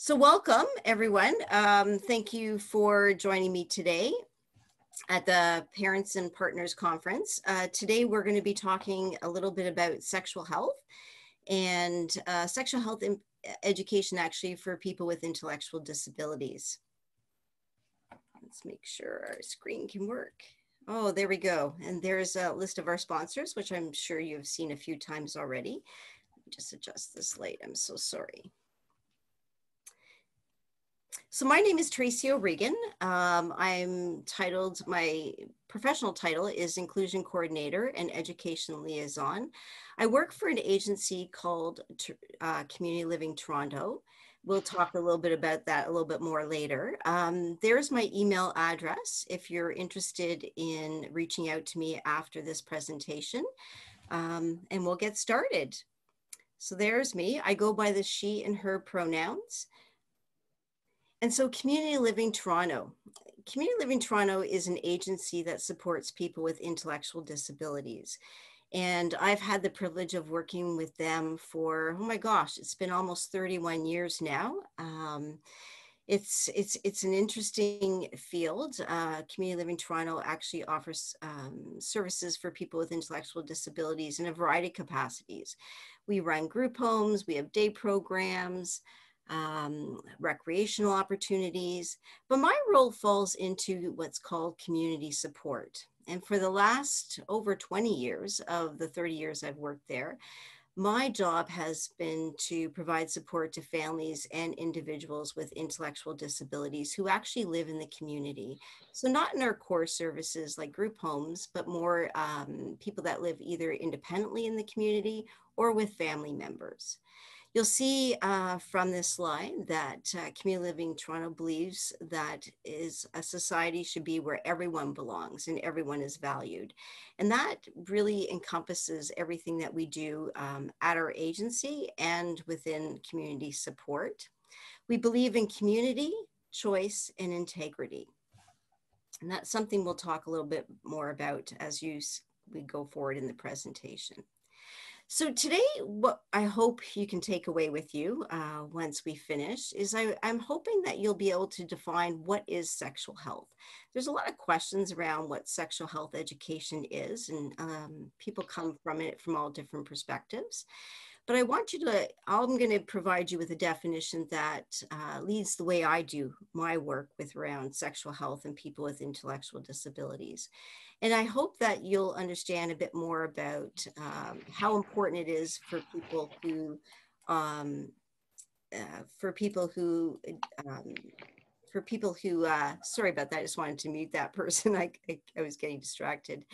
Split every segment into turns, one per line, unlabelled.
So, welcome everyone. Um, thank you for joining me today at the Parents as Partners Conference. Uh, today, we're going to be talking a little bit about sexual health and uh, sexual health education actually for people with intellectual disabilities. Let's make sure our screen can work. Oh, there we go. And there's a list of our sponsors, which I'm sure you've seen a few times already. Just adjust this light. I'm so sorry. So my name is Tracy O'Regan. Um, I'm titled, my professional title is Inclusion Coordinator and Education Liaison. I work for an agency called uh, Community Living Toronto. We'll talk a little bit about that a little bit more later. Um, there's my email address if you're interested in reaching out to me after this presentation. Um, and we'll get started. So there's me. I go by the she and her pronouns. And so Community Living Toronto. Community Living Toronto is an agency that supports people with intellectual disabilities. And I've had the privilege of working with them for, oh my gosh, it's been almost 31 years now. Um, it's, it's, it's an interesting field. Uh, Community Living Toronto actually offers um, services for people with intellectual disabilities in a variety of capacities. We run group homes, we have day programs, um, recreational opportunities. But my role falls into what's called community support. And for the last over 20 years of the 30 years I've worked there, my job has been to provide support to families and individuals with intellectual disabilities who actually live in the community. So, not in our core services like group homes, but more um, people that live either independently in the community or with family members. You'll see uh, from this slide that uh, Community Living Toronto believes that is a society should be where everyone belongs and everyone is valued. And that really encompasses everything that we do um, at our agency and within community support. We believe in community, choice, and integrity. And that's something we'll talk a little bit more about as you, we go forward in the presentation. So today, what I hope you can take away with you uh, once we finish is I, I'm hoping that you'll be able to define what is sexual health. There's a lot of questions around what sexual health education is, and um, people come from it from all different perspectives. But I want you to, I'm going to provide you with a definition that uh, leads the way I do my work with around sexual health and people with intellectual disabilities. And I hope that you'll understand a bit more about um, how important it is for people who, um, uh, for people who, um, for people who, uh, sorry about that, I just wanted to mute that person. I, I, I was getting distracted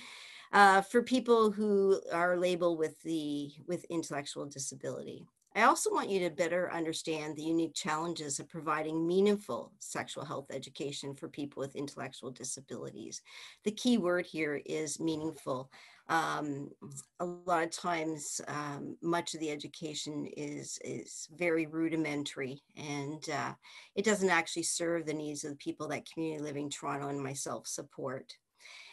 uh, for people who are labeled with the with intellectual disability. I also want you to better understand the unique challenges of providing meaningful sexual health education for people with intellectual disabilities. The key word here is meaningful. Um, a lot of times, um, much of the education is, is very rudimentary and uh, it doesn't actually serve the needs of the people that Community Living Toronto and myself support.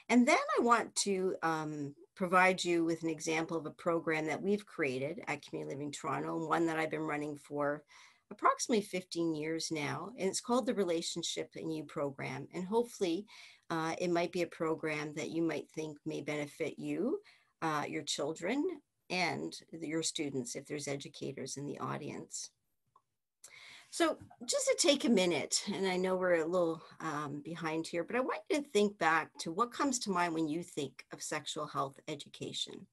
And then I want to um, provide you with an example of a program that we've created at Community Living Toronto, and one that I've been running for approximately 15 years now. And it's called the Relationship in You program. And hopefully, uh, it might be a program that you might think may benefit you, uh, your children, and your students if there's educators in the audience. So just to take a minute, and I know we're a little um, behind here, but I want you to think back to what comes to mind when you think of sexual health education.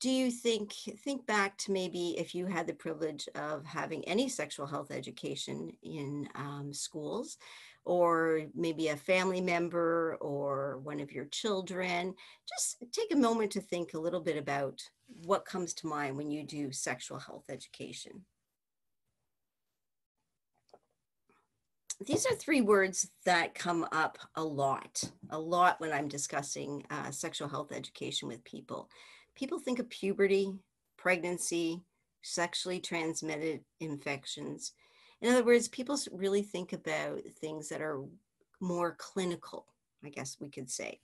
Do you think, think back to maybe if you had the privilege of having any sexual health education in um, schools, or maybe a family member or one of your children, just take a moment to think a little bit about what comes to mind when you do sexual health education. These are three words that come up a lot, a lot when I'm discussing uh, sexual health education with people. People think of puberty, pregnancy, sexually transmitted infections. In other words, people really think about things that are more clinical, I guess we could say.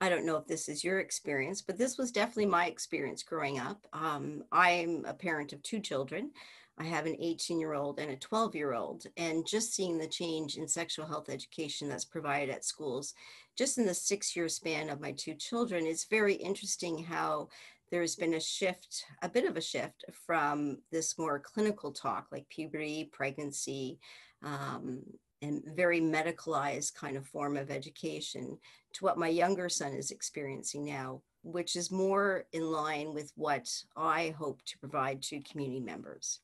I don't know if this is your experience, but this was definitely my experience growing up. Um, I'm a parent of two children. I have an 18 year old and a 12 year old, and just seeing the change in sexual health education that's provided at schools, just in the six year span of my two children, it's very interesting how there's been a shift, a bit of a shift from this more clinical talk like puberty, pregnancy, um, and very medicalized kind of form of education to what my younger son is experiencing now, which is more in line with what I hope to provide to community members.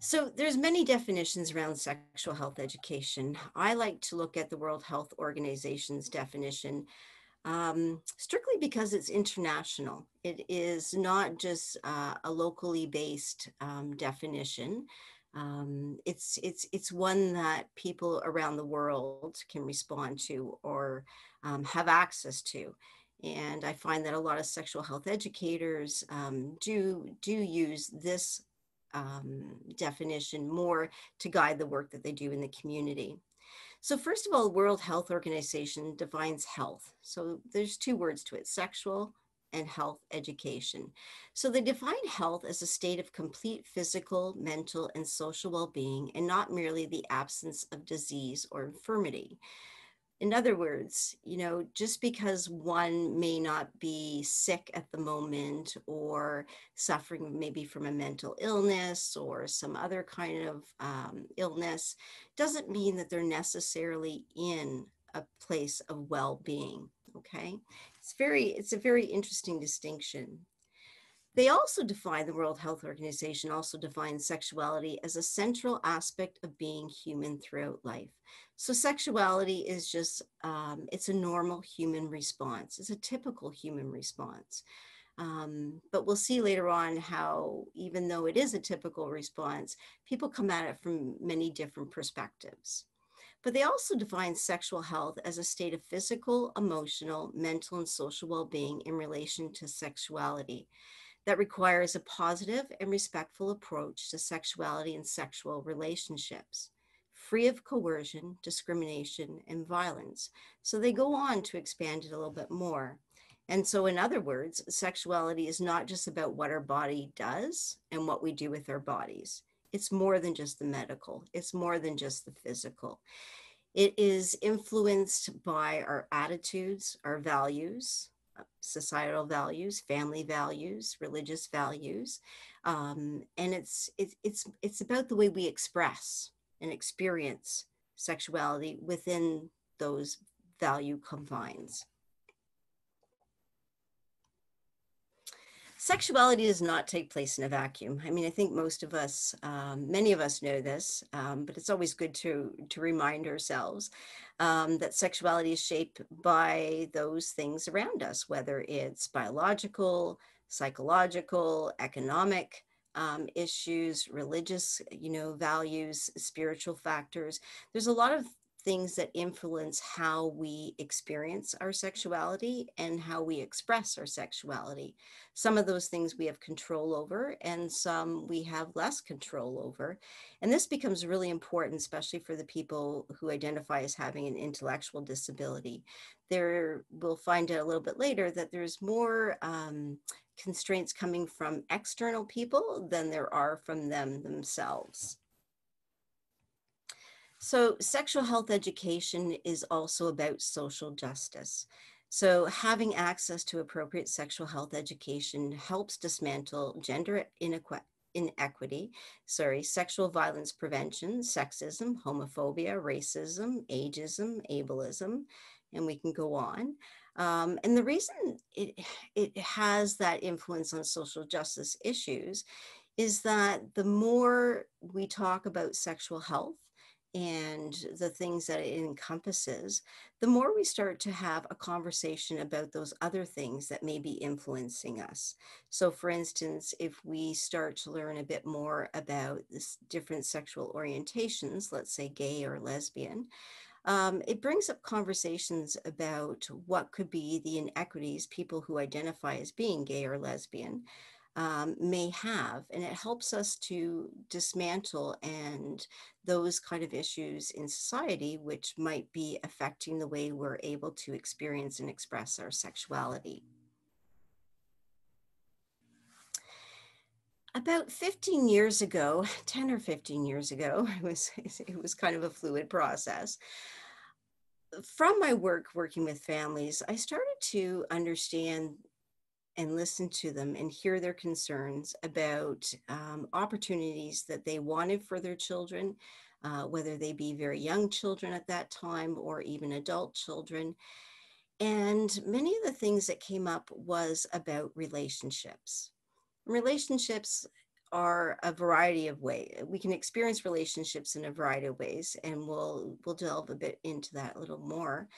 So there's many definitions around sexual health education. I like to look at the World Health Organization's definition um, strictly because it's international. It is not just uh, a locally based um, definition. Um, it's it's it's one that people around the world can respond to or um, have access to. And I find that a lot of sexual health educators um, do do use this um, definition more to guide the work that they do in the community. So first of all, World Health Organization defines health. So there's two words to it, sexual and health education. So they define health as a state of complete physical, mental, and social well-being, and not merely the absence of disease or infirmity in other words, you know, just because one may not be sick at the moment or suffering maybe from a mental illness or some other kind of um, illness doesn't mean that they're necessarily in a place of well-being. Okay, it's very, it's a very interesting distinction. They also define, the World Health Organization also defines sexuality as a central aspect of being human throughout life. So sexuality is just, um, it's a normal human response. It's a typical human response. Um, but we'll see later on how, even though it is a typical response, people come at it from many different perspectives. But they also define sexual health as a state of physical, emotional, mental, and social well-being in relation to sexuality that requires a positive and respectful approach to sexuality and sexual relationships, free of coercion, discrimination, and violence. So they go on to expand it a little bit more. And so, in other words, sexuality is not just about what our body does and what we do with our bodies. It's more than just the medical, it's more than just the physical. It is influenced by our attitudes, our values, societal values, family values, religious values, um, and it's it's it's it's about the way we express and experience sexuality within those value confines. Sexuality does not take place in a vacuum. I mean, I think most of us, um, many of us know this, um, but it's always good to, to remind ourselves um, that sexuality is shaped by those things around us, whether it's biological, psychological, economic, um, issues, religious, you know, values, spiritual factors. There's a lot of things that influence how we experience our sexuality and how we express our sexuality. Some of those things we have control over, and some we have less control over. And this becomes really important, especially for the people who identify as having an intellectual disability. There, we'll find out a little bit later that there's more um, constraints coming from external people than there are from them themselves. So sexual health education is also about social justice. So having access to appropriate sexual health education helps dismantle gender inequity, sorry, sexual violence prevention, sexism, homophobia, racism, ageism, ableism, and we can go on. Um, and the reason it, it has that influence on social justice issues is that the more we talk about sexual health, and the things that it encompasses, the more we start to have a conversation about those other things that may be influencing us. So, for instance, if we start to learn a bit more about this different sexual orientations, let's say gay or lesbian, um, it brings up conversations about what could be the inequities people who identify as being gay or lesbian um, may have. And it helps us to dismantle and those kind of issues in society, which might be affecting the way we're able to experience and express our sexuality. About 15 years ago, 10 or 15 years ago, it was, it was kind of a fluid process. From my work working with families, I started to understand and listen to them and hear their concerns about um, opportunities that they wanted for their children, uh, whether they be very young children at that time or even adult children. And many of the things that came up was about relationships. Relationships are a variety of ways. We can experience relationships in a variety of ways, and we'll we'll delve a bit into that a little more.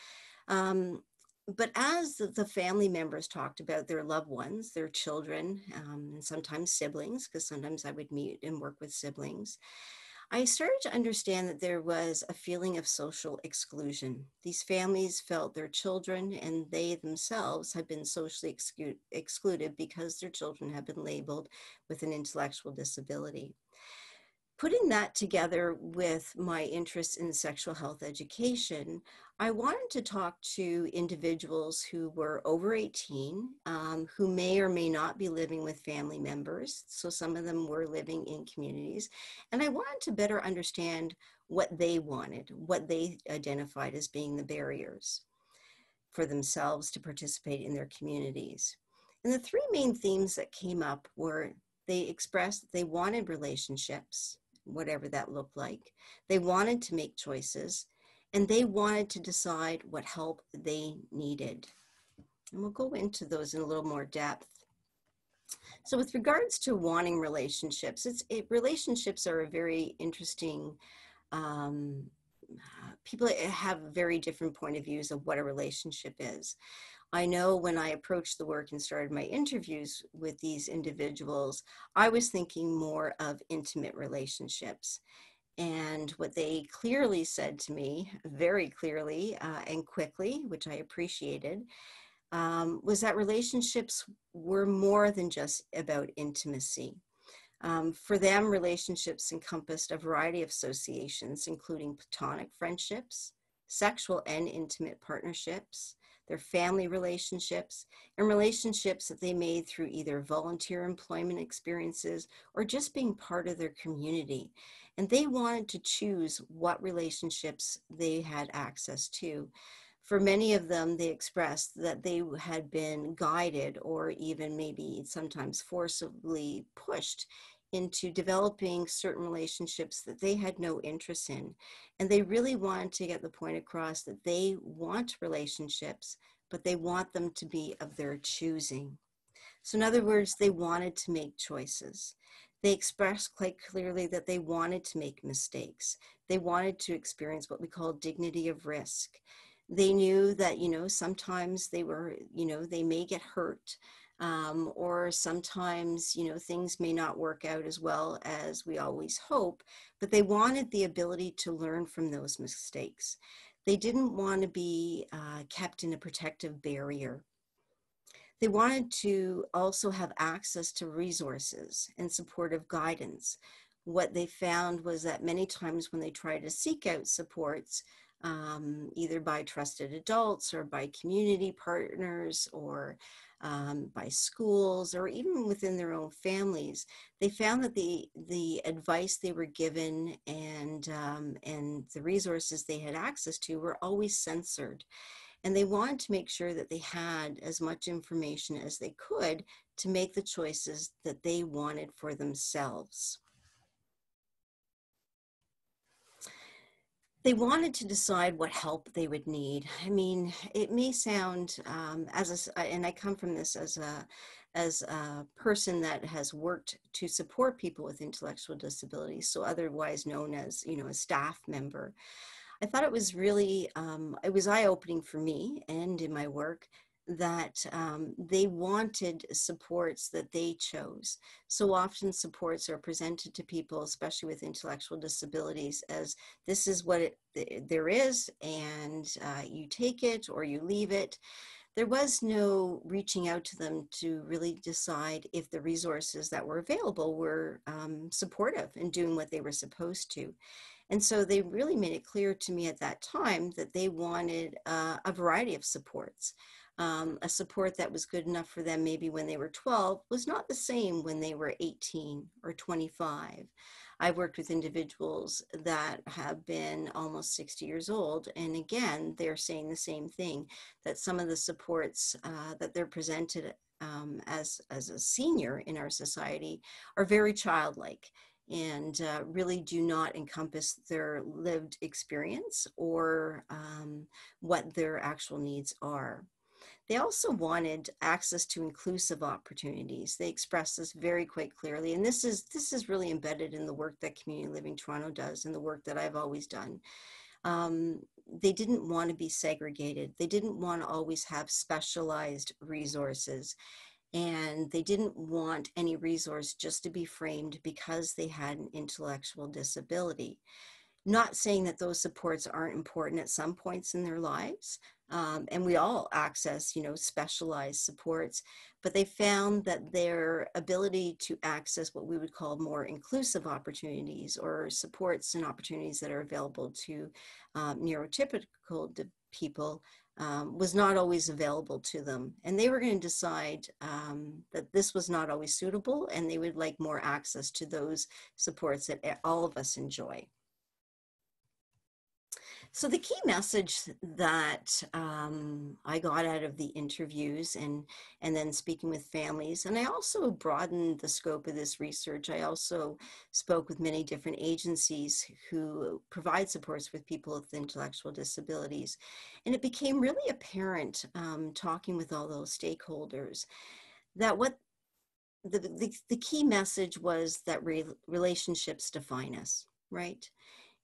Um, but as the family members talked about their loved ones, their children, um, and sometimes siblings, because sometimes I would meet and work with siblings, I started to understand that there was a feeling of social exclusion. These families felt their children and they themselves had been socially exclu- excluded because their children had been labeled with an intellectual disability putting that together with my interest in sexual health education, I wanted to talk to individuals who were over 18, um, who may or may not be living with family members. So some of them were living in communities. And I wanted to better understand what they wanted, what they identified as being the barriers for themselves to participate in their communities. And the three main themes that came up were they expressed that they wanted relationships, whatever that looked like. They wanted to make choices and they wanted to decide what help they needed. And we'll go into those in a little more depth. So with regards to wanting relationships, it's it, relationships are a very interesting um, people have very different point of views of what a relationship is. I know when I approached the work and started my interviews with these individuals, I was thinking more of intimate relationships. And what they clearly said to me, very clearly uh, and quickly, which I appreciated, um, was that relationships were more than just about intimacy. Um, for them, relationships encompassed a variety of associations, including platonic friendships, sexual and intimate partnerships, their family relationships, and relationships that they made through either volunteer employment experiences or just being part of their community. And they wanted to choose what relationships they had access to. For many of them, they expressed that they had been guided or even maybe sometimes forcibly pushed into developing certain relationships that they had no interest in. And they really wanted to get the point across that they want relationships, but they want them to be of their choosing. So, in other words, they wanted to make choices. They expressed quite clearly that they wanted to make mistakes. They wanted to experience what we call dignity of risk. They knew that, you know, sometimes they were, you know, they may get hurt um, or sometimes you know things may not work out as well as we always hope but they wanted the ability to learn from those mistakes. They didn't want to be uh, kept in a protective barrier. They wanted to also have access to resources and supportive guidance. What they found was that many times when they tried to seek out supports um, either by trusted adults or by community partners or um, by schools or even within their own families, they found that the the advice they were given and um, and the resources they had access to were always censored, and they wanted to make sure that they had as much information as they could to make the choices that they wanted for themselves. They wanted to decide what help they would need. I mean, it may sound um, as a, and I come from this as a as a person that has worked to support people with intellectual disabilities, so otherwise known as you know a staff member. I thought it was really um, it was eye opening for me and in my work that um, they wanted supports that they chose. So often supports are presented to people, especially with intellectual disabilities, as this is what it, there is, and uh, you take it or you leave it. there was no reaching out to them to really decide if the resources that were available were um, supportive and doing what they were supposed to. And so they really made it clear to me at that time that they wanted uh, a variety of supports. Um, a support that was good enough for them maybe when they were 12 was not the same when they were 18 or 25. I've worked with individuals that have been almost 60 years old. And again, they're saying the same thing that some of the supports uh, that they're presented um, as, as a senior in our society are very childlike and uh, really do not encompass their lived experience or um, what their actual needs are. They also wanted access to inclusive opportunities. They expressed this very quite clearly, and this is this is really embedded in the work that Community Living Toronto does and the work that I've always done. Um, they didn't want to be segregated. They didn't want to always have specialized resources. And they didn't want any resource just to be framed because they had an intellectual disability. Not saying that those supports aren't important at some points in their lives, um, and we all access, you know, specialized supports, but they found that their ability to access what we would call more inclusive opportunities or supports and opportunities that are available to um, neurotypical people um, was not always available to them. And they were going to decide um, that this was not always suitable and they would like more access to those supports that all of us enjoy. So the key message that um, I got out of the interviews and and then speaking with families, and I also broadened the scope of this research. I also spoke with many different agencies who provide supports with people with intellectual disabilities, and it became really apparent um, talking with all those stakeholders that what the, the, the key message was that re- relationships define us, right?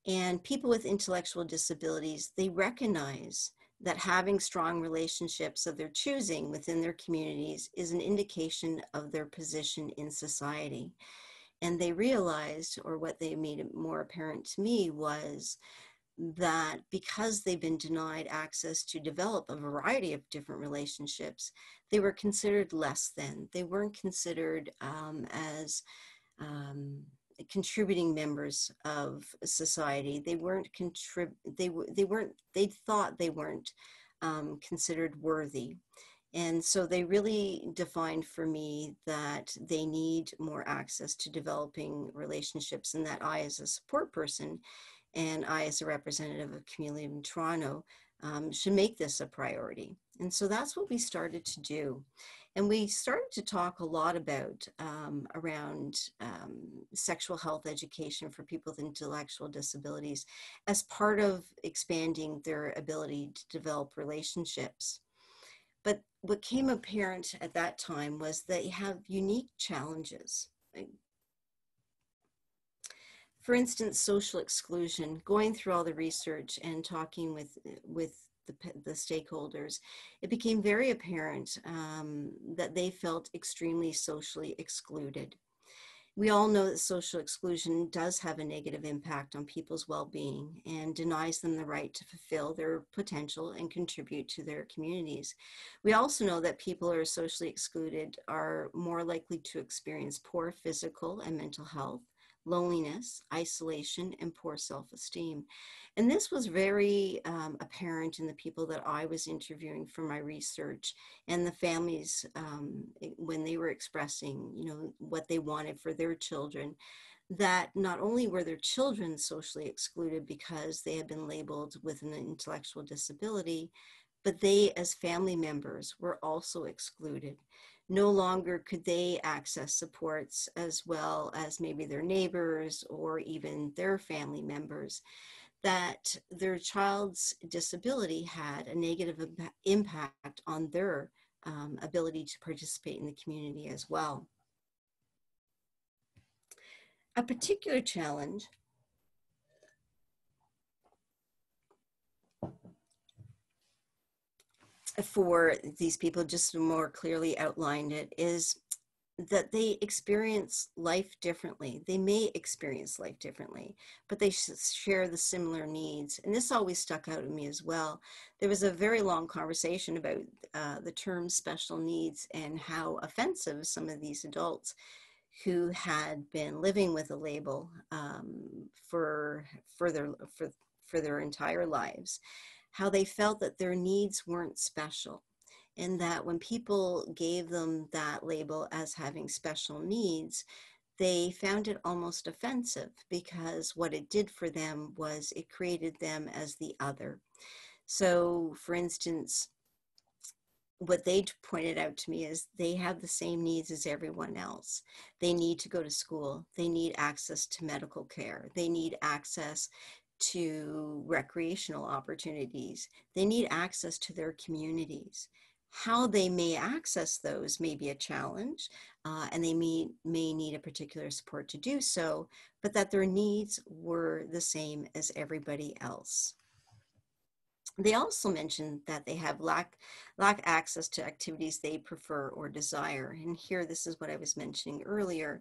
And people with intellectual disabilities, they recognize that having strong relationships of their choosing within their communities is an indication of their position in society. And they realized, or what they made more apparent to me, was that because they've been denied access to develop a variety of different relationships, they were considered less than. They weren't considered um, as um, contributing members of society. They weren't contrib- they were, they weren't they thought they weren't um, considered worthy. And so they really defined for me that they need more access to developing relationships, and that I, as a support person, and I, as a representative of Community in Toronto, um, should make this a priority. And so that's what we started to do. And we started to talk a lot about um, around um, sexual health education for people with intellectual disabilities as part of expanding their ability to develop relationships. But what came apparent at that time was that they have unique challenges. For instance, social exclusion, going through all the research and talking with, with the, the stakeholders, it became very apparent um, that they felt extremely socially excluded. We all know that social exclusion does have a negative impact on people's well being and denies them the right to fulfill their potential and contribute to their communities. We also know that people who are socially excluded are more likely to experience poor physical and mental health, loneliness, isolation, and poor self esteem. And this was very um, apparent in the people that I was interviewing for my research and the families um, when they were expressing, you know, what they wanted for their children. That not only were their children socially excluded because they had been labeled with an intellectual disability, but they, as family members, were also excluded no longer could they access supports as well as maybe their neighbors or even their family members that their child's disability had a negative impact on their um, ability to participate in the community as well. A particular challenge for these people, just more clearly outlined it, is that they experience life differently. They may experience life differently, but they share the similar needs. And this always stuck out to me as well. There was a very long conversation about uh, the term special needs and how offensive some of these adults who had been living with a label um, for, for, their, for, for their entire lives, how they felt that their needs weren't special and that when people gave them that label as having special needs, they found it almost offensive because what it did for them was it created them as the other. So, for instance, what they pointed out to me is they have the same needs as everyone else. They need to go to school, they need access to medical care, they need access to recreational opportunities, they need access to their communities how they may access those may be a challenge uh, and they may, may need a particular support to do so, but that their needs were the same as everybody else. They also mentioned that they have lack, lack access to activities they prefer or desire. And here, this is what I was mentioning earlier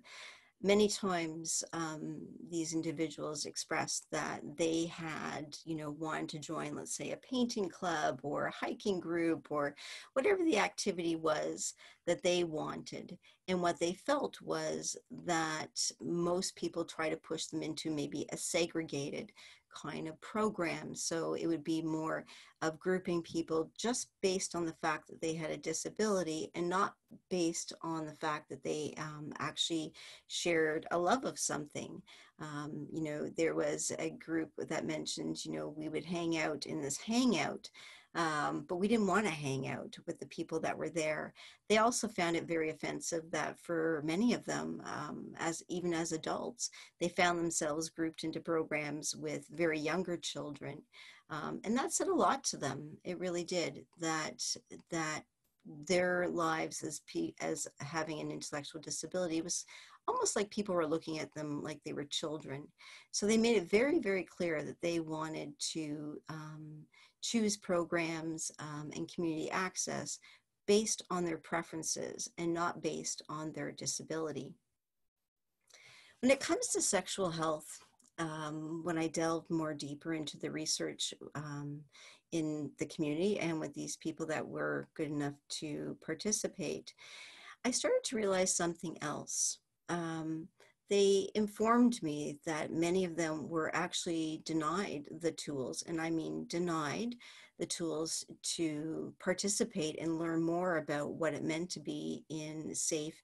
many times um, these individuals expressed that they had, you know, wanted to join, let's say, a painting club or a hiking group or whatever the activity was that they wanted. And what they felt was that most people try to push them into maybe a segregated kind of program. So it would be more of grouping people just based on the fact that they had a disability and not based on the fact that they um, actually shared a love of something. Um, you know, there was a group that mentioned, you know, we would hang out in this hangout um, but we didn't want to hang out with the people that were there. They also found it very offensive that for many of them, um, as even as adults, they found themselves grouped into programs with very younger children, um, and that said a lot to them. It really did. That that their lives as as having an intellectual disability was almost like people were looking at them like they were children. So they made it very, very clear that they wanted to um, choose programs um, and community access based on their preferences and not based on their disability. When it comes to sexual health, um, when I delved more deeper into the research um, in the community and with these people that were good enough to participate, I started to realize something else. Um, they informed me that many of them were actually denied the tools, and I mean denied the tools to participate and learn more about what it meant to be in safe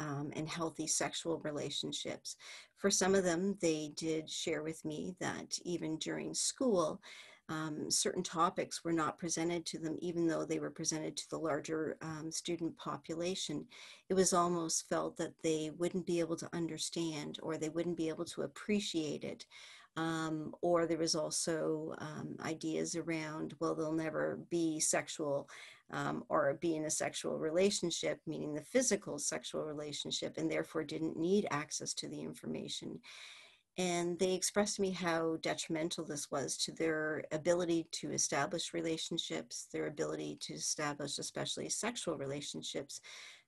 um, and healthy sexual relationships. For some of them, they did share with me that even during school, um, certain topics were not presented to them, even though they were presented to the larger um, student population. It was almost felt that they wouldn't be able to understand or they wouldn't be able to appreciate it. Um, or there was also um, ideas around, well, they'll never be sexual um, or be in a sexual relationship, meaning the physical sexual relationship, and therefore didn't need access to the information and they expressed to me how detrimental this was to their ability to establish relationships, their ability to establish especially sexual relationships,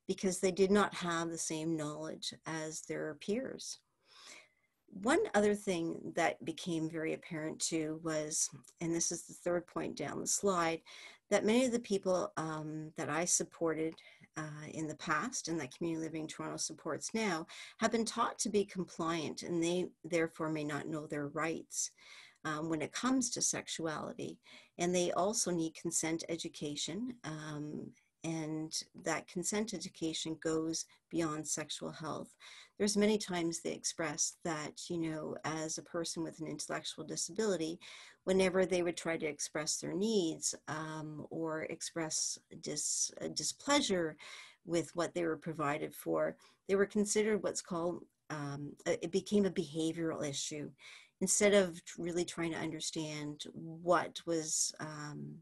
because they did not have the same knowledge as their peers. One other thing that became very apparent too was, and this is the third point down the slide, that many of the people um, that I supported uh, in the past and that Community Living Toronto supports now have been taught to be compliant and they therefore may not know their rights um, when it comes to sexuality. And they also need consent education. Um, and that consent education goes beyond sexual health. There's many times they express that, you know, as a person with an intellectual disability, whenever they would try to express their needs um, or express dis, uh, displeasure with what they were provided for, they were considered what's called, um, it became a behavioral issue. Instead of really trying to understand what was um,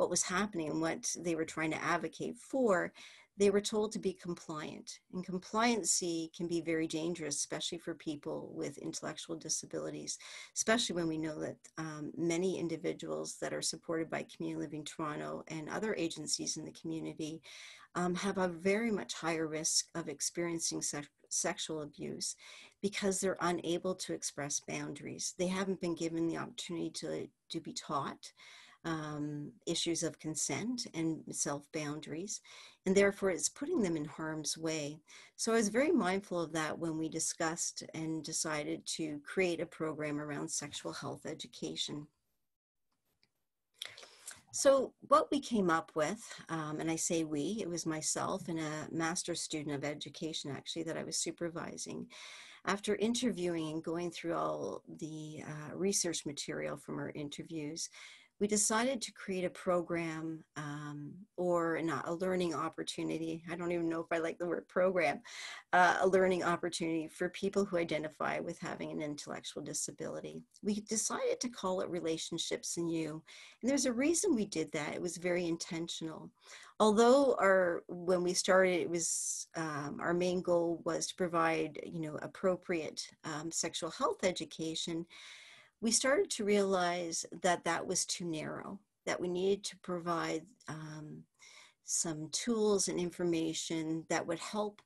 what was happening and what they were trying to advocate for, they were told to be compliant. And compliancy can be very dangerous, especially for people with intellectual disabilities, especially when we know that um, many individuals that are supported by Community Living Toronto and other agencies in the community um, have a very much higher risk of experiencing se- sexual abuse because they're unable to express boundaries. They haven't been given the opportunity to, to be taught um, issues of consent and self boundaries, and therefore it's putting them in harm's way. So I was very mindful of that when we discussed and decided to create a program around sexual health education. So, what we came up with, um, and I say we, it was myself and a master's student of education actually that I was supervising. After interviewing and going through all the uh, research material from our interviews, we decided to create a program um, or not a learning opportunity. I don't even know if I like the word program, uh, a learning opportunity for people who identify with having an intellectual disability. We decided to call it Relationships in You. And there's a reason we did that. It was very intentional. Although our when we started, it was um, our main goal was to provide you know appropriate um, sexual health education we started to realize that that was too narrow, that we needed to provide um, some tools and information that would help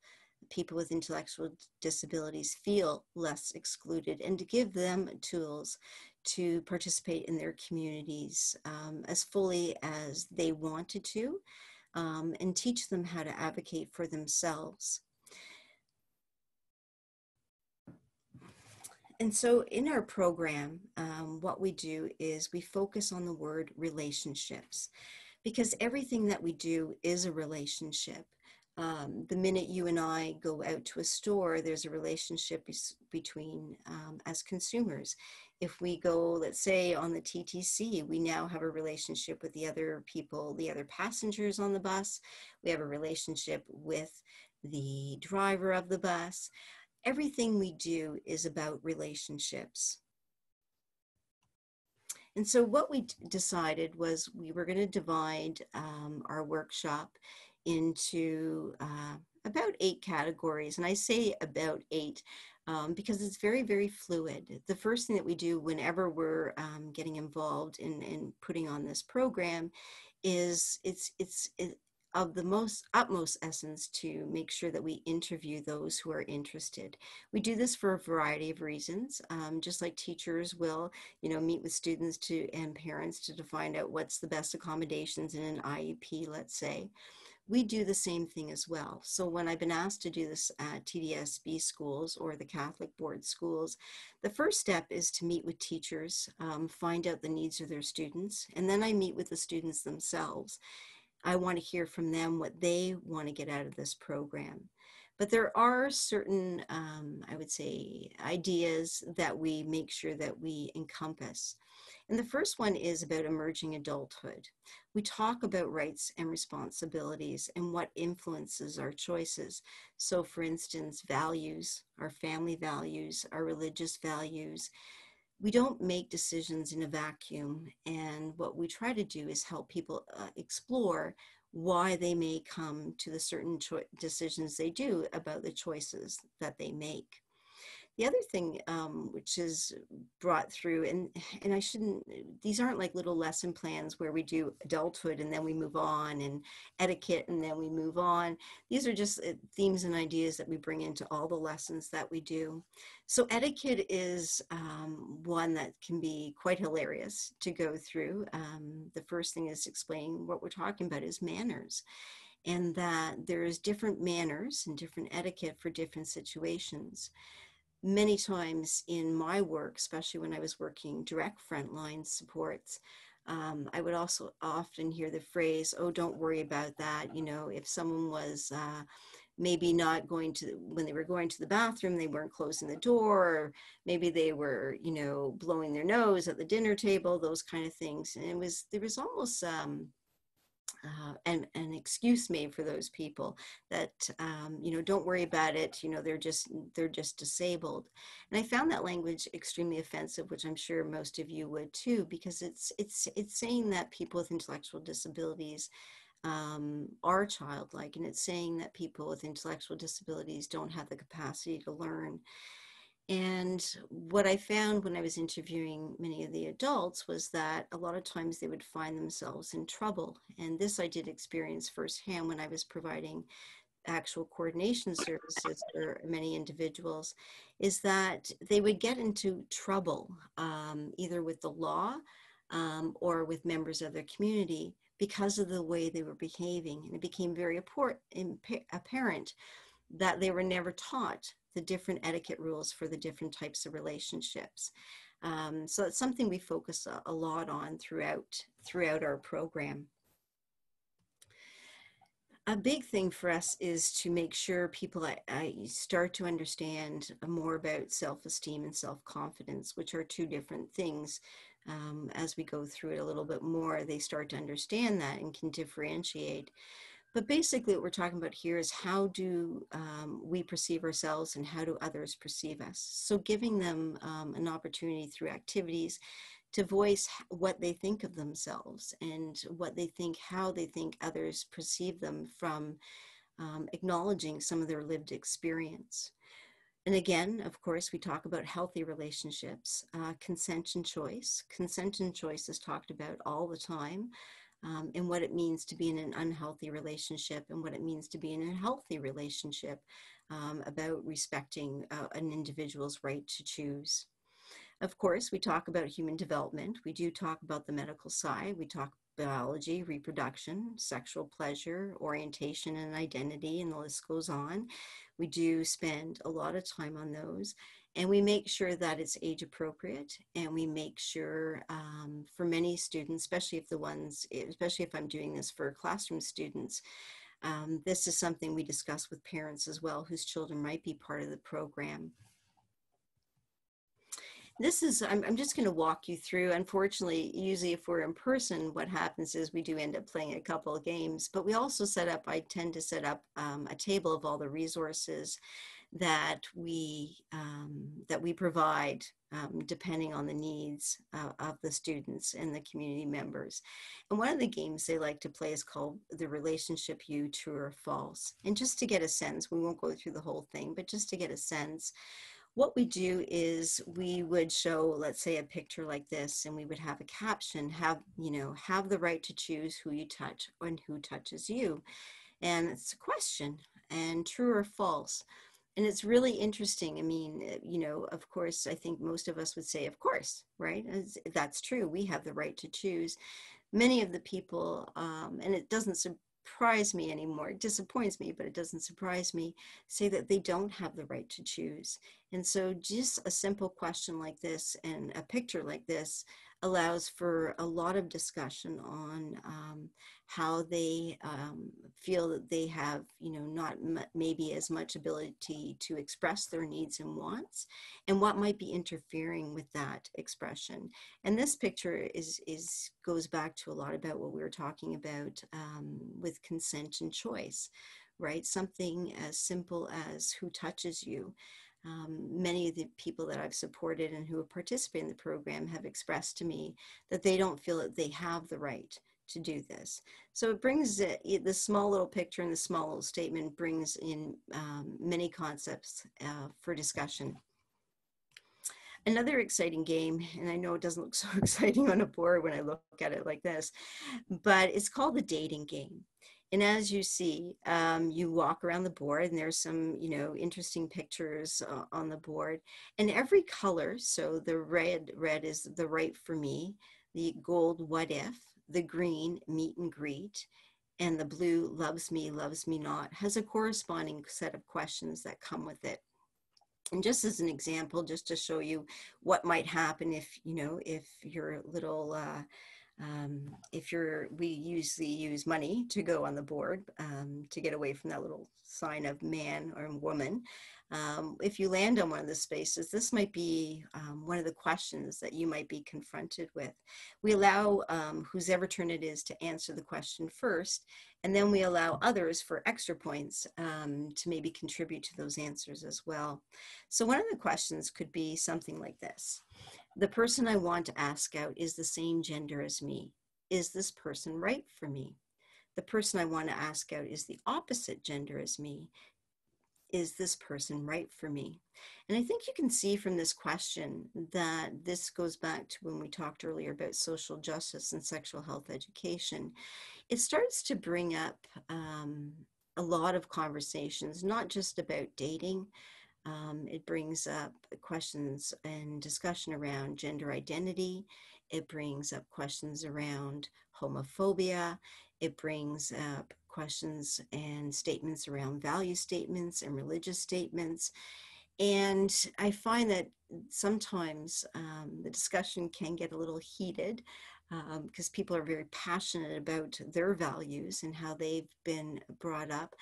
people with intellectual disabilities feel less excluded and to give them tools to participate in their communities um, as fully as they wanted to um, and teach them how to advocate for themselves. And so in our program, um, what we do is we focus on the word relationships because everything that we do is a relationship. Um, the minute you and I go out to a store, there's a relationship between um, as consumers. If we go, let's say, on the TTC, we now have a relationship with the other people, the other passengers on the bus. We have a relationship with the driver of the bus everything we do is about relationships. And so what we decided was we were going to divide um, our workshop into uh, about eight categories. And I say about eight um, because it's very, very fluid. The first thing that we do whenever we're um, getting involved in, in putting on this program is it's, it's, it, of the most utmost essence to make sure that we interview those who are interested. We do this for a variety of reasons, um, just like teachers will, you know, meet with students to and parents to, to find out what's the best accommodations in an IEP, let's say. We do the same thing as well. So when I've been asked to do this at TDSB schools or the Catholic board schools, the first step is to meet with teachers, um, find out the needs of their students, and then I meet with the students themselves I want to hear from them what they want to get out of this program. But there are certain, um, I would say, ideas that we make sure that we encompass. And the first one is about emerging adulthood. We talk about rights and responsibilities and what influences our choices. So, for instance, values, our family values, our religious values, we don't make decisions in a vacuum. And what we try to do is help people uh, explore why they may come to the certain cho- decisions they do about the choices that they make. The other thing um, which is brought through, and and I shouldn't, these aren't like little lesson plans where we do adulthood and then we move on, and etiquette and then we move on. These are just uh, themes and ideas that we bring into all the lessons that we do. So etiquette is um, one that can be quite hilarious to go through. Um, the first thing is explaining what we're talking about is manners and that there's different manners and different etiquette for different situations many times in my work, especially when I was working direct frontline supports, um, I would also often hear the phrase, oh, don't worry about that. You know, if someone was uh, maybe not going to, when they were going to the bathroom, they weren't closing the door, or maybe they were, you know, blowing their nose at the dinner table, those kind of things. And it was, there was almost, um, uh, and an excuse made for those people that um, you know don't worry about it you know they're just they're just disabled. And i found that language extremely offensive which i'm sure most of you would too because it's it's it's saying that people with intellectual disabilities um, are childlike and it's saying that people with intellectual disabilities don't have the capacity to learn And what I found when I was interviewing many of the adults was that a lot of times they would find themselves in trouble. And this I did experience firsthand when I was providing actual coordination services for many individuals, is that they would get into trouble um, either with the law um, or with members of their community because of the way they were behaving. And it became very apparent that they were never taught the different etiquette rules for the different types of relationships. Um, so it's something we focus a, a lot on throughout throughout our program. A big thing for us is to make sure people I, I start to understand more about self-esteem and self-confidence, which are two different things. Um, as we go through it a little bit more, they start to understand that and can differentiate. But basically, what we're talking about here is how do um, we perceive ourselves and how do others perceive us? So, giving them um, an opportunity through activities to voice what they think of themselves and what they think, how they think others perceive them from um, acknowledging some of their lived experience. And again, of course, we talk about healthy relationships, uh, consent and choice. Consent and choice is talked about all the time um, and what it means to be in an unhealthy relationship and what it means to be in a healthy relationship um, about respecting uh, an individual's right to choose. Of course, we talk about human development. We do talk about the medical side. We talk biology, reproduction, sexual pleasure, orientation and identity, and the list goes on. We do spend a lot of time on those and we make sure that it's age appropriate and we make sure um, for many students especially if the ones especially if i'm doing this for classroom students um, this is something we discuss with parents as well whose children might be part of the program. This is i'm, I'm just going to walk you through. Unfortunately usually if we're in person what happens is we do end up playing a couple of games but we also set up i tend to set up um, a table of all the resources that we um, that we provide um, depending on the needs uh, of the students and the community members. And one of the games they like to play is called the relationship you true or false. And just to get a sense, we won't go through the whole thing, but just to get a sense, what we do is we would show, let's say, a picture like this, and we would have a caption, have, you know, have the right to choose who you touch and who touches you. And it's a question, and true or false and it's really interesting. I mean, eh, you know, of course, I think most of us would say, of course, right? That's true. We have the right to choose. Many of the people, um, and it doesn't surprise me anymore, it disappoints me, but it doesn't surprise me, say that they don't have the right to choose. And so, just a simple question like this and a picture like this allows for a lot of discussion on um, how they um, feel that they have, you know, not maybe as much ability to express their needs and wants, and what might be interfering with that expression. And this picture is is goes back to a lot about what we were talking about um, with consent and choice, right? Something as simple as who touches you um, many of the people that I've supported and who have participated in the program have expressed to me that they don't feel that they have the right to do this. So it brings it, the small little picture and the small little statement brings in um, many concepts uh, for discussion. Another exciting game, and I know it doesn't look so exciting on a board when I look at it like this, but it's called the dating game. And as you see, um, you walk around the board and there's some, you know, interesting pictures uh, on the board. And every color, so the red, red is the right for me, the gold, what if, the green, meet and greet, and the blue, loves me, loves me not, has a corresponding set of questions that come with it. And just as an example, just to show you what might happen if, you know, if your little, uh, um, if you're, we usually use money to go on the board um, to get away from that little sign of man or woman. Um, if you land on one of the spaces, this might be um, one of the questions that you might be confronted with. We allow um, whose ever turn it is to answer the question first, and then we allow others for extra points um, to maybe contribute to those answers as well. So one of the questions could be something like this the person I want to ask out is the same gender as me. Is this person right for me? The person I want to ask out is the opposite gender as me. is this person right for me? And I think you can see from this question that this goes back to when we talked earlier about social justice and sexual health education. It starts to bring up um, a lot of conversations, not just about dating. Um, it brings up questions and discussion around gender identity. It brings up questions around homophobia. It brings up questions and statements around value statements and religious statements. And I find that sometimes um, the discussion can get a little heated because um, people are very passionate about their values and how they've been brought up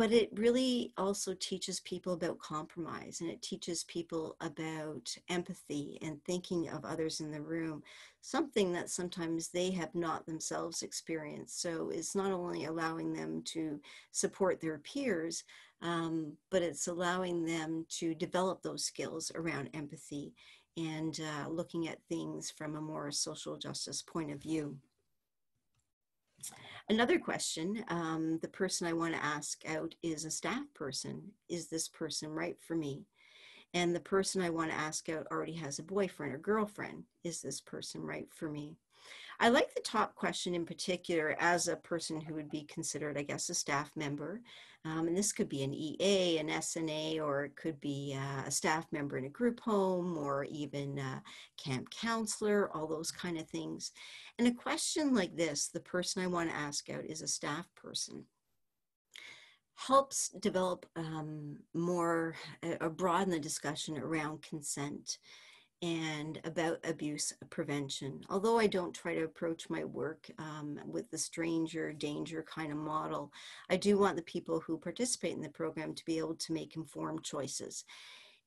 but it really also teaches people about compromise and it teaches people about empathy and thinking of others in the room something that sometimes they have not themselves experienced. So it's not only allowing them to support their peers um, but it's allowing them to develop those skills around empathy and uh, looking at things from a more social justice point of view Another question, um, the person I want to ask out is a staff person. Is this person right for me? And the person I want to ask out already has a boyfriend or girlfriend. Is this person right for me? I like the top question in particular as a person who would be considered, I guess, a staff member. Um, and this could be an EA, an SNA, or it could be uh, a staff member in a group home, or even a camp counselor, all those kind of things. And a question like this, the person I want to ask out is a staff person helps develop um, more uh, broaden the discussion around consent and about abuse prevention. Although I don't try to approach my work um, with the stranger danger kind of model, I do want the people who participate in the program to be able to make informed choices.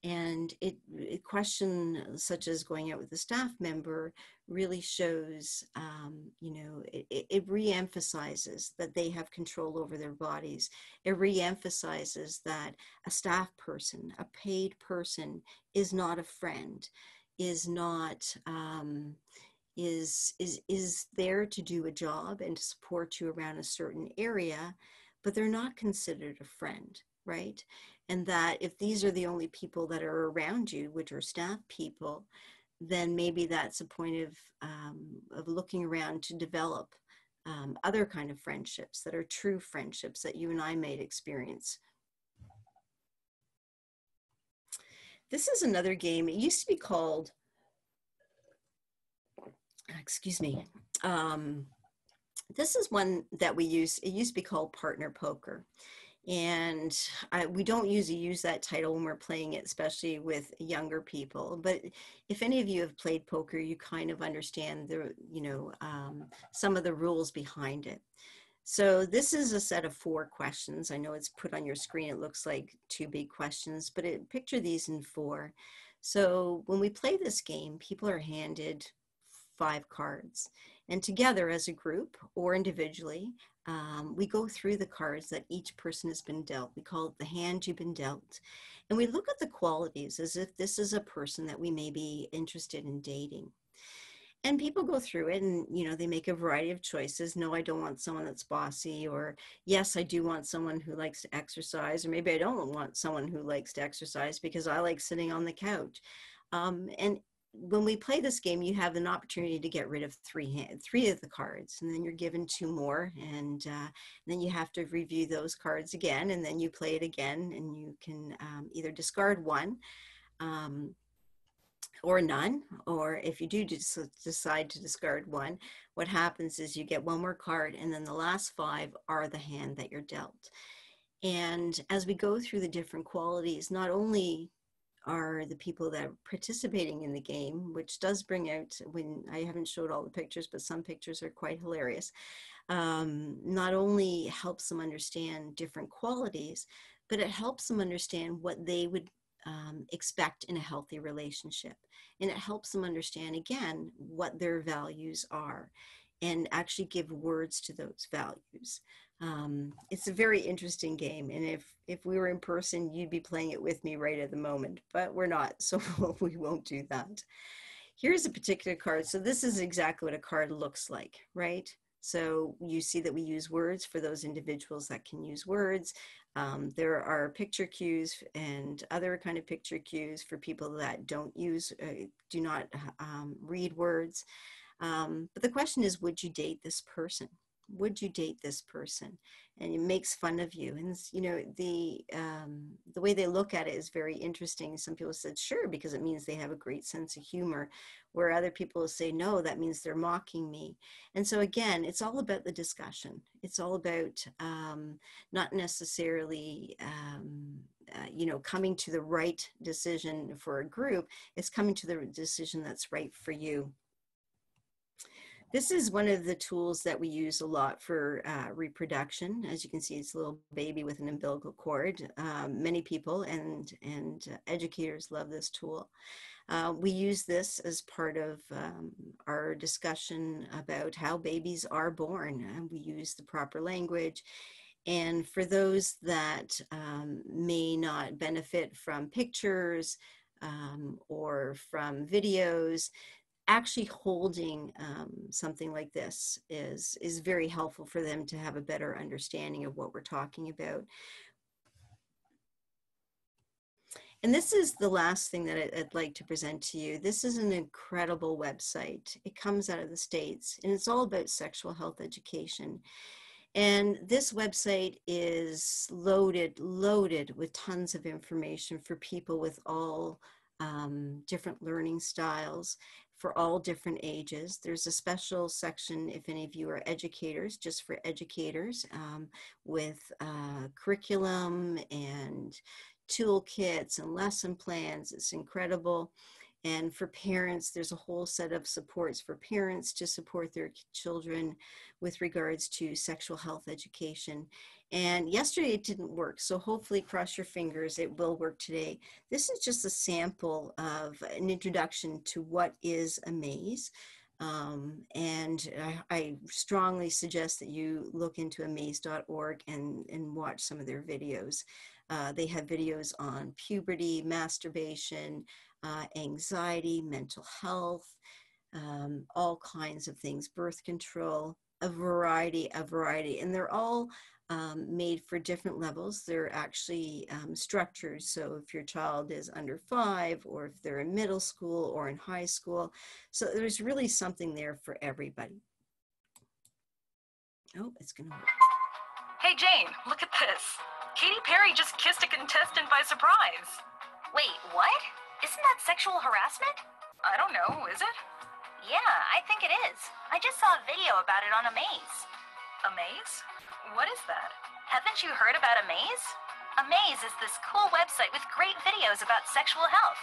And it, a question such as going out with a staff member really shows, um, you know, it, it re-emphasizes that they have control over their bodies. It re-emphasizes that a staff person, a paid person, is not a friend is not um, is is is there to do a job and to support you around a certain area but they're not considered a friend right? And that if these are the only people that are around you which are staff people then maybe that's a point of um, of looking around to develop um, other kind of friendships that are true friendships that you and i might experience This is another game. It used to be called, excuse me. Um, this is one that we use. It used to be called Partner Poker. And I, we don't usually use that title when we're playing it, especially with younger people. But if any of you have played poker, you kind of understand the, you know, um, some of the rules behind it. So this is a set of four questions. I know it's put on your screen. It looks like two big questions, but it, picture these in four. So when we play this game, people are handed five cards. And together as a group or individually, um, we go through the cards that each person has been dealt. We call it the hand you've been dealt. And we look at the qualities as if this is a person that we may be interested in dating and people go through it and you know they make a variety of choices. No i don't want someone that's bossy or yes i do want someone who likes to exercise or maybe i don't want someone who likes to exercise because i like sitting on the couch. Um, and when we play this game you have an opportunity to get rid of three hand, three of the cards and then you're given two more and uh, then you have to review those cards again and then you play it again and you can um, either discard one um, or none, or if you do decide to discard one, what happens is you get one more card and then the last five are the hand that you're dealt. And as we go through the different qualities, not only are the people that are participating in the game, which does bring out, when I haven't showed all the pictures, but some pictures are quite hilarious, um, not only helps them understand different qualities, but it helps them understand what they would um, expect in a healthy relationship. And it helps them understand, again, what their values are and actually give words to those values. Um, it's a very interesting game. And if, if we were in person, you'd be playing it with me right at the moment, but we're not, so we won't do that. Here's a particular card. So this is exactly what a card looks like, right? So you see that we use words for those individuals that can use words. Um, there are picture cues and other kind of picture cues for people that don't use, uh, do not um, read words. Um, but the question is, would you date this person? Would you date this person? And it makes fun of you. And you know the um, the way they look at it is very interesting. Some people said sure because it means they have a great sense of humor, where other people say no, that means they're mocking me. And so again, it's all about the discussion. It's all about um, not necessarily um, uh, you know coming to the right decision for a group. It's coming to the decision that's right for you. This is one of the tools that we use a lot for uh, reproduction. As you can see, it's a little baby with an umbilical cord. Um, many people and, and uh, educators love this tool. Uh, we use this as part of um, our discussion about how babies are born. And we use the proper language. And for those that um, may not benefit from pictures um, or from videos, actually holding um, something like this is is very helpful for them to have a better understanding of what we're talking about. And this is the last thing that I'd like to present to you. This is an incredible website. It comes out of the States and it's all about sexual health education. And this website is loaded, loaded with tons of information for people with all um, different learning styles for all different ages. There's a special section, if any of you are educators, just for educators um, with uh, curriculum and toolkits and lesson plans. It's incredible. And for parents, there's a whole set of supports for parents to support their children with regards to sexual health education. And yesterday it didn't work, so hopefully cross your fingers, it will work today. This is just a sample of an introduction to what is Amaze. Um, and I, I, strongly suggest that you look into amaze.org and, and watch some of their videos. Uh, they have videos on puberty, masturbation, uh, anxiety, mental health, um, all kinds of things, birth control, a variety, a variety. And they're all um, made for different levels. They're actually um, structured. So if your child is under five, or if they're in middle school or in high school. So there's really something there for everybody. Oh, it's going to work.
Hey, Jane, look at this. Katy Perry just kissed a contestant by surprise.
Wait, what? Isn't that sexual harassment?
I don't know, is it?
Yeah, I think it is. I just saw a video about it on Amaze.
Amaze? What is that?
Haven't you heard about Amaze? Amaze is this cool website with great videos about sexual health.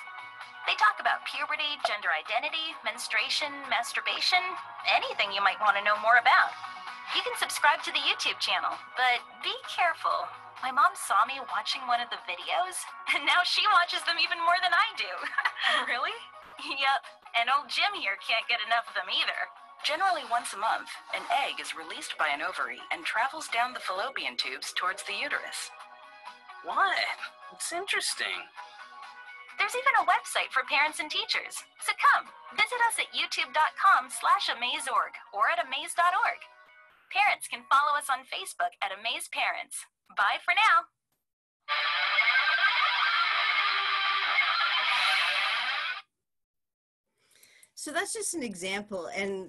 They talk about puberty, gender identity, menstruation, masturbation, anything you might want to know more about. You can subscribe to the YouTube channel, but be careful. My mom saw me watching one of the videos, and now she watches them even more than I do.
really?
Yep, and old Jim here can't get enough of them either.
Generally once a month, an egg is released by an ovary and travels down the fallopian tubes towards the uterus.
What? It's interesting.
There's even a website for parents and teachers. So come, visit us at youtube.com slash amazeorg or at amaze.org. Parents can follow us on Facebook at Amaze Parents. Bye for now.
So that's just an example. And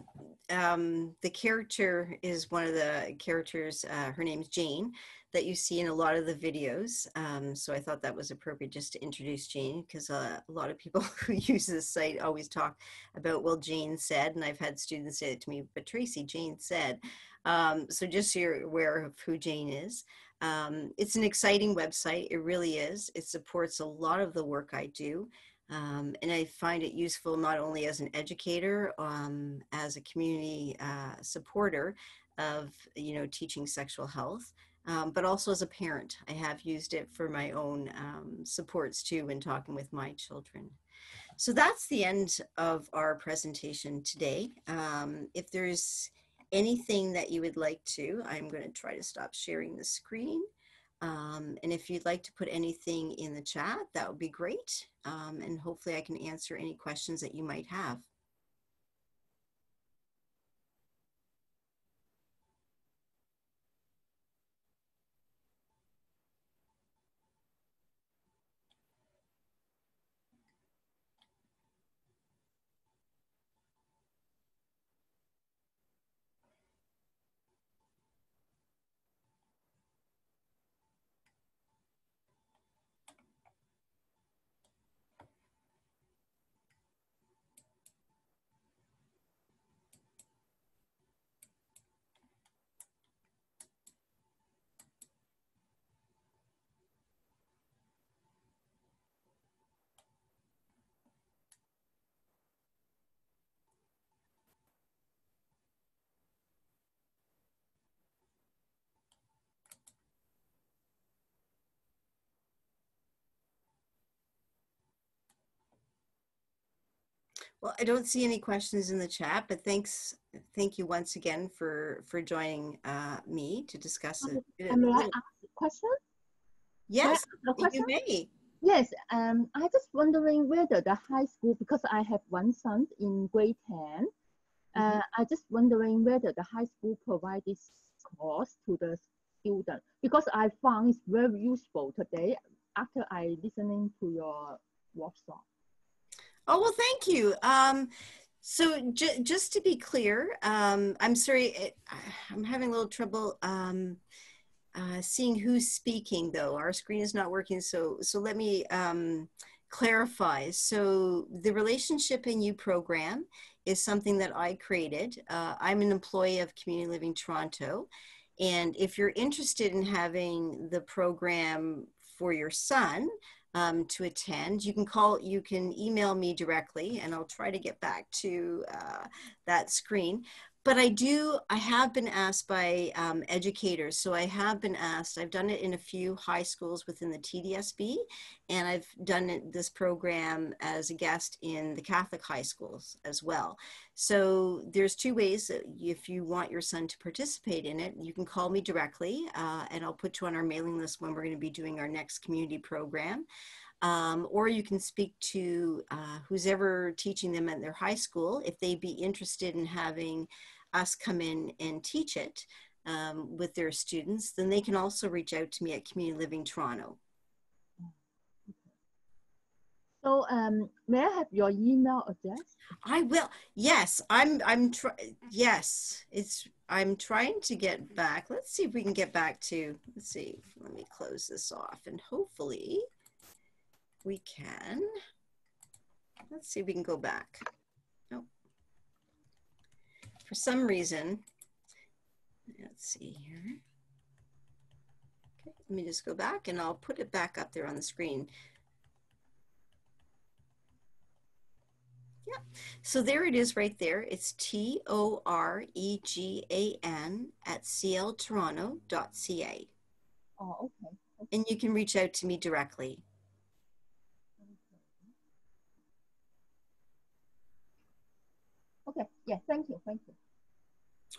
um, the character is one of the characters, uh, her name's Jane, that you see in a lot of the videos. Um, so I thought that was appropriate just to introduce Jane because uh, a lot of people who use this site always talk about, well, Jane said, and I've had students say it to me, but Tracy, Jane said. Um, so just so you're aware of who Jane is. Um, it's an exciting website, it really is. It supports a lot of the work I do. Um, and I find it useful not only as an educator, um, as a community uh, supporter of, you know, teaching sexual health, um, but also as a parent. I have used it for my own um, supports too when talking with my children. So that's the end of our presentation today. Um, if there's anything that you would like to, I'm going to try to stop sharing the screen. Um, and if you'd like to put anything in the chat, that would be great. Um, and hopefully I can answer any questions that you might have. Well, I don't see any questions in the chat, but thanks, thank you once again for for joining uh, me to discuss it.
Uh, may I ask a question?
Yes,
A question?
you may.
Yes, um, I just wondering whether the high school, because I have one son in grade 10, uh, I just wondering whether the high school provide this course to the student, because I found it's very useful today after I listening to your workshop.
Oh, well, thank you. Um, so ju- just to be clear, um, I'm sorry, it, I'm having a little trouble um, uh, seeing who's speaking though. Our screen is not working. So, so let me um, clarify. So the Relationship in You program is something that I created. Uh, I'm an employee of Community Living Toronto. And if you're interested in having the program for your son, um, to attend. You can call, you can email me directly, and I'll try to get back to uh, that screen. But I do, I have been asked by um, educators. So I have been asked, I've done it in a few high schools within the TDSB, and I've done it, this program as a guest in the Catholic high schools as well. So there's two ways if you want your son to participate in it, you can call me directly, uh, and I'll put you on our mailing list when we're going to be doing our next community program. Um, or you can speak to uh, who's ever teaching them at their high school if they'd be interested in having us come in and teach it um, with their students, then they can also reach out to me at Community Living Toronto.
So um, may I have your email address?
I will. Yes, I'm. I'm. Try, yes, it's. I'm trying to get back. Let's see if we can get back to. Let's see. Let me close this off, and hopefully, we can. Let's see if we can go back. Oh, for some reason, let's see here. Okay, let me just go back, and I'll put it back up there on the screen. Yeah. So there it is right there. It's T O R E G A N at cltoronto.ca.
Oh, okay.
And you can reach out to me directly.
Okay, yeah, thank you, thank you.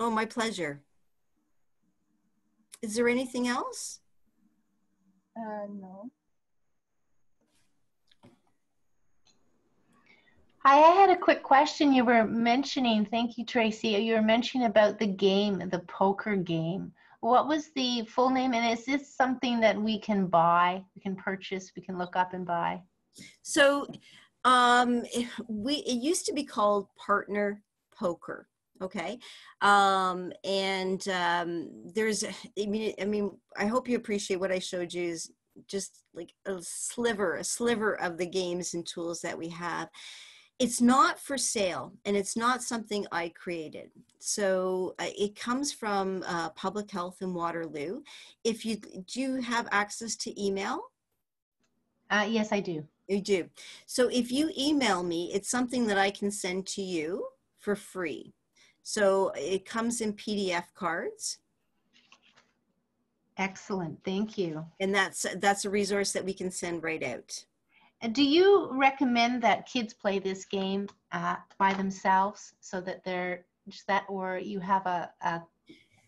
Oh, my pleasure. Is there anything else?
Uh, no.
Hi, I had a quick question. You were mentioning, thank you, Tracy. You were mentioning about the game, the poker game. What was the full name? And is this something that we can buy, we can purchase, we can look up and buy?
So, um, we it used to be called partner poker. Okay, um, and um, there's, I mean, I mean, I hope you appreciate what I showed you is just like a sliver, a sliver of the games and tools that we have it's not for sale and it's not something I created. So uh, it comes from uh, Public Health in Waterloo. If you do you have access to email?
Uh, yes, I do.
You do. So if you email me, it's something that I can send to you for free. So it comes in PDF cards.
Excellent. Thank you.
And that's that's a resource that we can send right out.
And do you recommend that kids play this game uh, by themselves so that they're just that, or you have a, a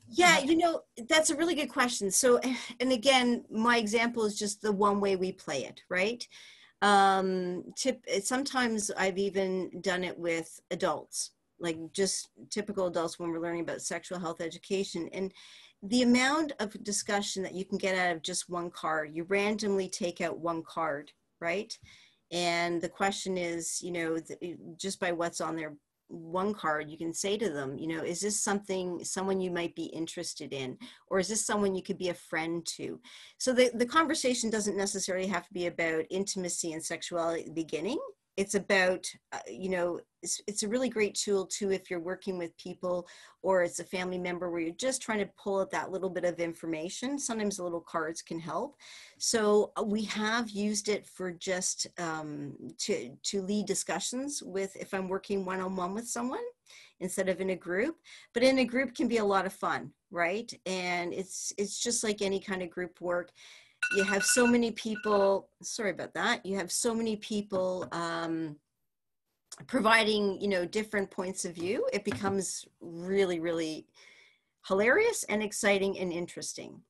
yeah, you know, that's a really good question. So, and again, my example is just the one way we play it, right? Um, tip, sometimes I've even done it with adults, like just typical adults when we're learning about sexual health education. And the amount of discussion that you can get out of just one card, you randomly take out one card, right? And the question is, you know, just by what's on their one card, you can say to them, you know, is this something, someone you might be interested in? Or is this someone you could be a friend to? So the, the conversation doesn't necessarily have to be about intimacy and sexuality at the beginning. It's about, uh, you know, it's, it's a really great tool too if you're working with people or it's a family member where you're just trying to pull that little bit of information. Sometimes the little cards can help. So uh, we have used it for just um, to, to lead discussions with if I'm working one-on-one with someone instead of in a group. But in a group can be a lot of fun, right? And it's it's just like any kind of group work you have so many people sorry about that you have so many people um, providing you know different points of view it becomes really really hilarious and exciting and interesting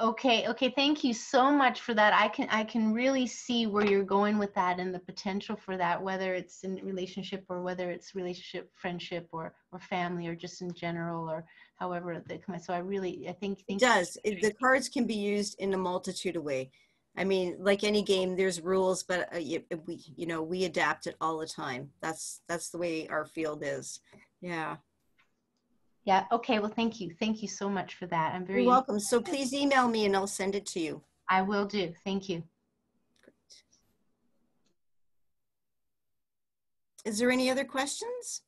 Okay, okay, thank you so much for that. I can I can really see where you're going with that and the potential for that, whether it's in relationship or whether it's relationship, friendship, or or family, or just in general, or however they come. So I really I think
it does. The cards can be used in a multitude of way. I mean like any game there's rules but uh, you, we you know we adapt it all the time. That's that's the way our field is. Yeah.
Yeah, okay, well, thank you. Thank you so much for that. I'm very
you're welcome. So please email me and i'll send it to you.
I will do. Thank you.
is there any other questions